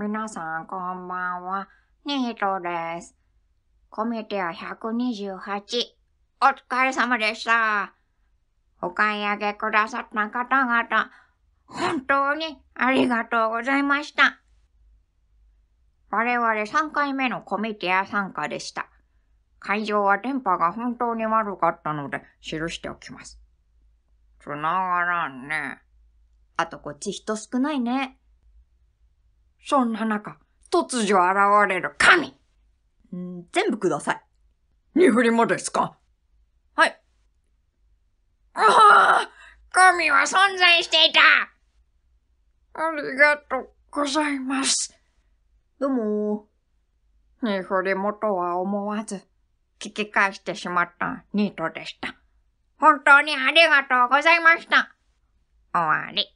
皆さんこんばんは。ニートです。コミティア128。お疲れ様でした。お買い上げくださった方々、本当にありがとうございました。我々3回目のコミティア参加でした。会場は電波が本当に悪かったので記しておきます。繋がらんね。あとこっち人少ないね。そんな中、突如現れる神ん全部ください。に振りもですか？はい。ああ神は存在していたありがとうございます。どうもに振りもとは思わず、聞き返してしまったニートでした。本当にありがとうございました。終わり。